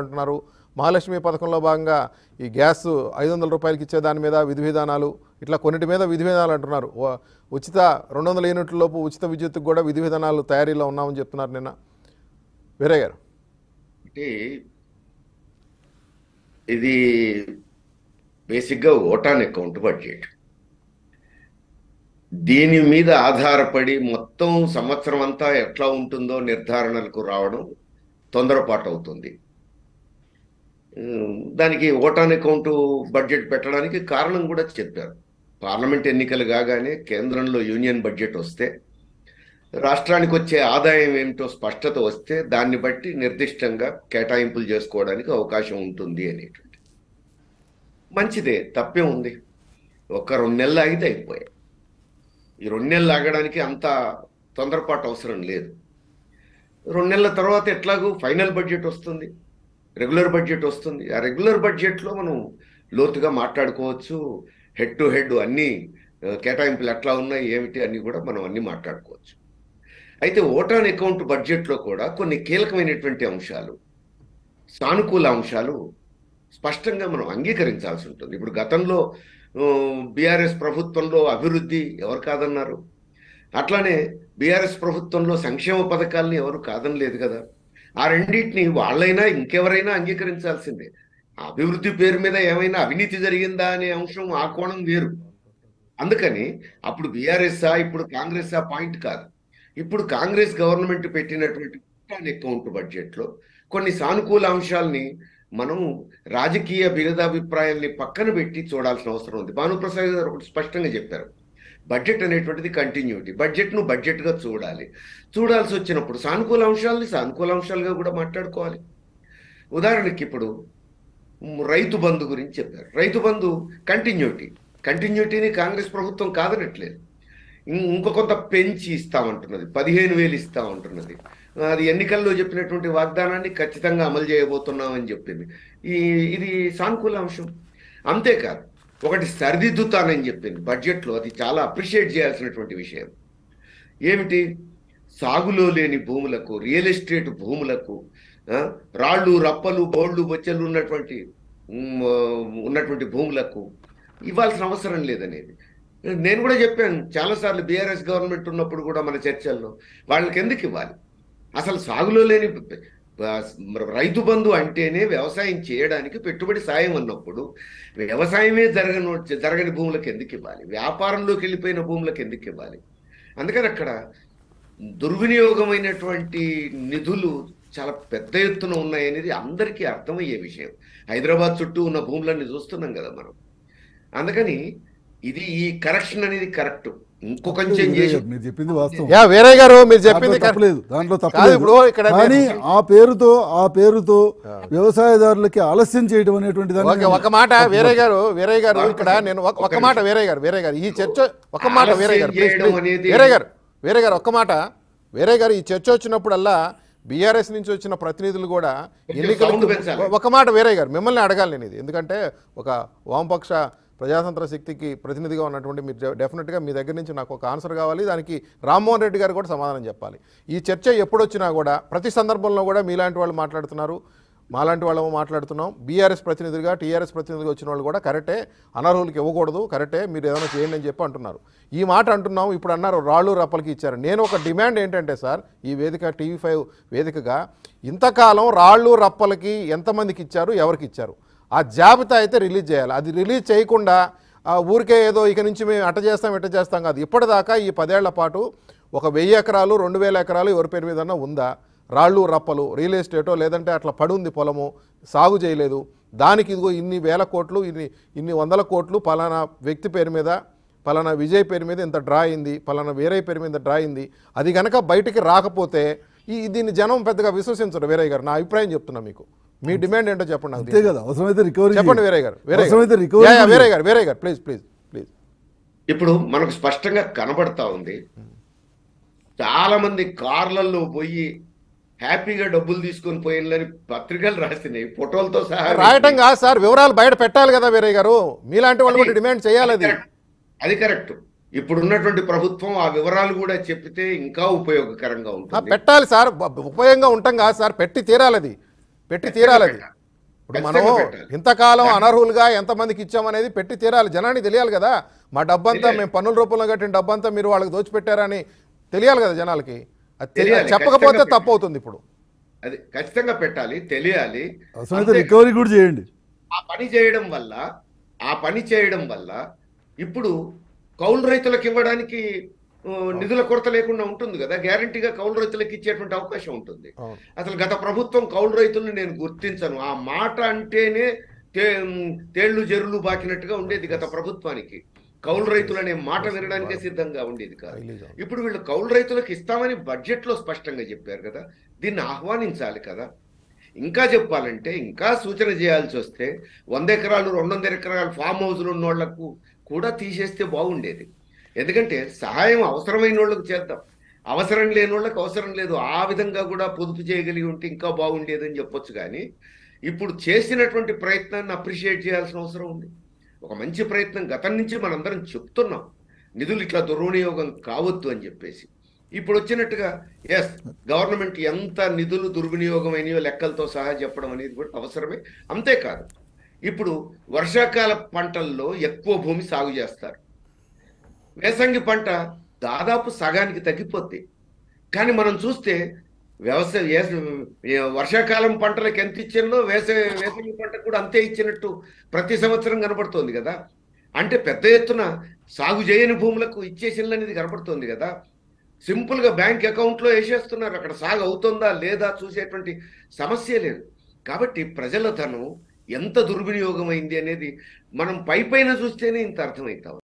అంటున్నారు. మహాలక్ష్మి పథకంలో భాగంగా ఈ గ్యాస్ ఐదు వందల రూపాయలకి ఇచ్చే దాని మీద విధి విధానాలు ఇట్లా కొన్నిటి మీద విధి విధానాలు అంటున్నారు ఉచిత రెండు వందల యూనిట్ల లోపు ఉచిత విద్యుత్కు కూడా విధి విధానాలు తయారీలో ఉన్నామని చెప్తున్నారు నిన్న. వీరయ్య గారు. అంటే ఇది బేసిక్గా ఓటాన్ అకౌంట్ బడ్జెట్. దీని మీద ఆధారపడి మొత్తం సంవత్సరం అంతా ఎట్లా ఉంటుందో నిర్ధారణలకు రావడం తొందరపాటు అవుతుంది. దానికి ఓటాన్ అకౌంట్ బడ్జెట్ పెట్టడానికి కారణం కూడా చెప్పారు. పార్లమెంట్ ఎన్నికలు కాగానే కేంద్రంలో యూనియన్ బడ్జెట్ వస్తే రాష్ట్రానికి వచ్చే ఆదాయం ఏమిటో స్పష్టత వస్తే దాన్ని బట్టి నిర్దిష్టంగా కేటాయింపులు చేసుకోవడానికి అవకాశం ఉంటుంది అనేటువంటి. మంచిదే తప్పే ఉంది. ఒక రెండు నెలలు ఆగితే అయిపోయాయి. ఈ రెండు నెలలు ఆగడానికి అంత తొందరపాటు అవసరం లేదు. రెండు నెలల తర్వాత ఎట్లాగూ ఫైనల్ బడ్జెట్ వస్తుంది. రెగ్యులర్ బడ్జెట్ వస్తుంది. ఆ రెగ్యులర్ బడ్జెట్లో మనం లోతుగా మాట్లాడుకోవచ్చు. హెడ్ టు హెడ్ అన్నీ కేటాయింపులు ఎట్లా ఉన్నాయి ఏమిటి అన్నీ కూడా మనం అన్ని మాట్లాడుకోవచ్చు. అయితే ఓటాన్ అకౌంట్ బడ్జెట్లో కూడా కొన్ని కీలకమైనటువంటి అంశాలు సానుకూల అంశాలు స్పష్టంగా మనం అంగీకరించాల్సి ఉంటుంది. ఇప్పుడు గతంలో బీఆర్ఎస్ ప్రభుత్వంలో అభివృద్ధి ఎవరు కాదన్నారు? అట్లానే బీఆర్ఎస్ ప్రభుత్వంలో సంక్షేమ పథకాలని ఎవరు కాదనలేదు కదా? ఆ రెండింటిని వాళ్ళైనా ఇంకెవరైనా అంగీకరించాల్సిందే. అభివృద్ధి పేరు మీద ఏమైనా అవినీతి జరిగిందా అనే అంశం ఆ కోణం వేరు. అందుకని అప్పుడు బీఆర్ఎస్ఆ ఇప్పుడు కాంగ్రెస్ ఆ పాయింట్ కాదు. ఇప్పుడు కాంగ్రెస్ గవర్నమెంట్ పెట్టినటువంటి ఓటాన్ అకౌంట్ బడ్జెట్లో కొన్ని సానుకూల అంశాలని మనం రాజకీయ భేదాభిప్రాయాల్ని పక్కన పెట్టి చూడాల్సిన అవసరం ఉంది. భానుప్రసాద్ గారు ఒకటి స్పష్టంగా చెప్పారు. బడ్జెట్ అనేటువంటిది కంటిన్యూటీ బడ్జెట్ను బడ్జెట్గా చూడాలి. చూడాల్సి వచ్చినప్పుడు సానుకూల అంశాలని సానుకూల అంశాలుగా కూడా మాట్లాడుకోవాలి. ఉదాహరణకి ఇప్పుడు రైతు బంధు గురించి చెప్పారు. రైతు బంధు కంటిన్యూటీ కంటిన్యూటీని కాంగ్రెస్ ప్రభుత్వం కాదనట్లేదు. ఇంకో కొంత పెంచి ఇస్తామంటున్నది. పదిహేను వేలు ఇస్తామంటున్నది. అది ఎన్నికల్లో చెప్పినటువంటి వాగ్దానాన్ని ఖచ్చితంగా అమలు చేయబోతున్నామని చెప్పింది. ఈ ఇది సానుకూల అంశం. అంతేకాదు ఒకటి సరిదిద్దుతానని చెప్పింది. బడ్జెట్లో అది చాలా అప్రిషియేట్ చేయాల్సినటువంటి విషయం. ఏమిటి? సాగులో లేని భూములకు రియల్ ఎస్టేట్ భూములకు రాళ్ళు రప్పలు బోళ్ళు బొచ్చలు ఉన్నటువంటి ఉన్నటువంటి భూములకు ఇవ్వాల్సిన అవసరం లేదనేది. నేను కూడా చెప్పాను చాలాసార్లు బీఆర్ఎస్ గవర్నమెంట్ ఉన్నప్పుడు కూడా మన చర్చల్లో వాళ్ళకి ఎందుకు ఇవ్వాలి? అసలు సాగులో లేని రైతు బంధు అంటేనే వ్యవసాయం చేయడానికి పెట్టుబడి సాయం అన్నప్పుడు వ్యవసాయమే జరగను జరగని భూములకు ఎందుకు ఇవ్వాలి? వ్యాపారంలోకి వెళ్ళిపోయిన భూములకు ఎందుకు ఇవ్వాలి? అందుకని అక్కడ దుర్వినియోగమైనటువంటి నిధులు చాలా పెద్ద ఎత్తున ఉన్నాయనేది అందరికీ అర్థమయ్యే విషయం. హైదరాబాద్ చుట్టూ ఉన్న భూములన్నీ చూస్తున్నాం కదా మనం. అందుకని ఇది ఈ కరెక్షన్ అనేది కరెక్ట్. ఇంకో కొంచెం చేసి మీరు చెప్పింది వాస్తవం. యా వీరయ్య గారు మీరు చెప్పింది. తప్పలేదు దాంట్లో తప్పలేదు ఇక్కడ కానీ ఆ పేరుతో ఆ పేరుతో వ్యవసాయదారులకి ఆలస్యం చేయడం అనేటువంటి దాన్ని ఒక మాట వీరయ్య గారు వీరయ్య గారు ఇక్కడ నేను ఒక- ఒక మాట వీరయ్య గారు వీరయ్య గారు. ఈ చర్చ ఒక మాట వీరయ్య గారు వీరయ్య గారు వీరయ్య గారు ఒక్క మాట. వీరయ్య గారు ఈ చర్చ వచ్చినప్పుడల్లా బీఆర్ఎస్ నుంచి వచ్చిన ప్రతినిధులు కూడా ఎన్నికలకు పెంచాలి. ఒక మాట వీరయ్య గారు. మిమ్మల్ని అడగాలి నేను ఇది. ఎందుకంటే ఒక వామపక్ష ప్రజాతంత్ర శక్తికి ప్రతినిధిగా ఉన్నటువంటి మీరు డె- డెఫినెట్గా మీ దగ్గర నుంచి నాకు ఒక ఆన్సర్ కావాలి. దానికి రామ్మోహన్ రెడ్డి గారు కూడా సమాధానం చెప్పాలి. ఈ చర్చ ఎప్పుడొచ్చినా కూడా ప్రతి సందర్భంలో కూడా మీలాంటి వాళ్ళు మాట్లాడుతున్నారు. మాలాంటి వాళ్ళము మాట్లాడుతున్నాం. బీఆర్ఎస్ ప్రతినిధులుగా టీఆర్ఎస్ ప్రతినిధులుగా వచ్చిన వాళ్ళు కూడా కరెక్టే. అనర్హులకి ఇవ్వకూడదు. కరెక్టే. మీరు ఏదైనా చేయండి అని చెప్పి అంటున్నారు. ఈ మాట అంటున్నాం ఇప్పుడు అన్నారు రాళ్ళు రప్పలకి ఇచ్చారు. నేను ఒక డిమాండ్ ఏంటంటే సార్ ఈ వేదిక టీవీ ఫైవ్ వేదికగా ఇంతకాలం రాళ్ళు రప్పలకి ఎంతమందికి ఇచ్చారు? ఎవరికి ఇచ్చారు? ఆ జాబితా అయితే రిలీజ్ చేయాలి. అది రిలీజ్ చేయకుండా ఆ, ఊరికే ఏదో ఇక నుంచి మేము అట్ట చేస్తాం ఎట్ట చేస్తాం కాదు. ఇప్పటిదాకా ఈ పదేళ్ళ పాటు ఒక వెయ్యి ఎకరాలు రెండు వేల ఎకరాలు ఎవరి పేరు మీద ఉందా? రాళ్ళు రప్పలు రియల్ ఎస్టేటో లేదంటే అట్లా పడుంది పొలము సాగు చేయలేదు. దానికి ఇదిగో ఇన్ని వేల కోట్లు ఇన్ని ఇన్ని వందల కోట్లు పలానా వ్యక్తి పేరు మీద పలానా విజయ్ పేరు మీద ఇంత డ్రా అయింది పలానా వేరే పేరు మీద డ్రా అయింది. అది కనుక బయటికి రాకపోతే ఈ దీన్ని జనం పెద్దగా విశ్వసించరు వీరయ్య గారు. నా అభిప్రాయం చెప్తున్నా మీకు. మీ డిమాండ్ ఏంటో చెప్పండి నాకు అంతే. కదా అవసరమైతే రికవరీ చెప్పండి వీరయ్య గారు అవసరమైతే గారు. రికవరీ యా, యా, వీరయ్య గారు వీరయ్య గారు ప్లీజ్ ప్లీజ్ ప్లీజ్ ఇప్పుడు మనకు స్పష్టంగా కనబడతా ఉంది. చాలా మంది కార్లలో పోయి హ్యాపీగా డబ్బులు తీసుకొని పోయినని పత్రికలు రాసినాయి ఫోటోలతో సహా రాయటం కాదు సార్ వివరాలు బయట పెట్టాలి కదా వీరయ్య గారు. మీలాంటి వాళ్ళు కూడా డిమాండ్ చేయాలి అది. అది కరెక్ట్. ఇప్పుడు ఉన్నటువంటి ప్రభుత్వం ఆ వివరాలు కూడా చెప్తే ఇంకా ఉపయోగకరంగా ఉంటుంది. పెట్టాలి సార్ ఉపయోగంగా ఉంటాం కాదు సార్ పెట్టి తీరాలి అది. పెట్టి తీరాలి అది పెట్టాలి. ఇప్పుడు మనం. ఇంతకాలం అనర్హులుగా ఎంతమందికి ఇచ్చామనేది పెట్టి తీరాలి జనానికి తెలియాలి కదా మా డబ్బంతా. మేము పన్నుల రూపంలో కట్టిన డబ్బంతా మీరు వాళ్ళకి దోచిపెట్టారని తెలియాలి కదా జనాలకి అది. చెప్పకపోతే తప్పు అవుతుంది ఇప్పుడు అది ఖచ్చితంగా పెట్టాలి తెలియాలి రికవరీ కూడా చేయండి ఆ పని చేయడం వల్ల ఆ పని చేయడం వల్ల ఇప్పుడు కౌలు రైతులకు ఇవ్వడానికి నిధుల కొరత లేకుండా ఉంటుంది కదా. గ్యారంటీగా కౌలు రైతులకు ఇచ్చేటువంటి అవకాశం ఉంటుంది. అసలు గత ప్రభుత్వం కౌలు రైతుల్ని నేను గుర్తించను. ఆ మాట అంటేనే తేళ్ళు జరులు బాకినట్టుగా ఉండేది గత ప్రభుత్వానికి. కౌలు రైతులు అనే మాట వినడానికే సిద్ధంగా ఉండేది కాదు. ఇప్పుడు వీళ్ళు కౌలు రైతులకు ఇస్తామని బడ్జెట్లో స్పష్టంగా చెప్పారు కదా. దీన్ని ఆహ్వానించాలి కదా. ఇంకా చెప్పాలంటే ఇంకా సూచన చేయాల్సి వస్తే వంద ఎకరాలు రెండు వందల ఎకరాలు ఫామ్ హౌస్లు ఉన్న వాళ్ళకు కూడా తీసేస్తే బాగుండేది. ఎందుకంటే సహాయం అవసరమైన వాళ్ళకు చేద్దాం. అవసరం లేని వాళ్ళకి అవసరం లేదు. ఆ విధంగా కూడా పొదుపు చేయగలిగి ఉంటే ఇంకా బాగుండేదని చెప్పొచ్చు కానీ ఇప్పుడు చేసినటువంటి ప్రయత్నాన్ని అప్రిషియేట్ చేయాల్సిన అవసరం ఉంది. ఒక మంచి ప్రయత్నం గతం నుంచి మనందరం చెప్తున్నాం. నిధులు ఇట్లా దుర్వినియోగం కావద్దు అని చెప్పేసి. ఇప్పుడు వచ్చినట్టుగా ఎస్ గవర్నమెంట్ ఎంత నిధులు దుర్వినియోగం అయినాయో లెక్కలతో సహా చెప్పడం అనేది కూడా అవసరమే. అంతేకాదు ఇప్పుడు వర్షాకాల పంటల్లో ఎక్కువ భూమి సాగు చేస్తారు. వేసంగి పంట దాదాపు సగానికి తగ్గిపోద్ది. కానీ మనం చూస్తే వ్యవసాయ వర్షాకాలం పంటలకు ఎంత ఇచ్చినో వేసవి వేసవి పంటకు కూడా అంతే ఇచ్చినట్టు ప్రతి సంవత్సరం కనబడుతోంది కదా. అంటే పెద్ద ఎత్తున సాగు చేయని భూములకు ఇచ్చేసింది అనేది కనబడుతోంది కదా. సింపుల్గా బ్యాంక్ అకౌంట్లో వేసేస్తున్నారు. అక్కడ సాగు అవుతుందా లేదా చూసేటువంటి సమస్య లేదు. కాబట్టి ప్రజల ధనం ఎంత దుర్వినియోగం అయింది అనేది మనం పై పైన చూస్తేనే ఇంత అర్థమవుతాం.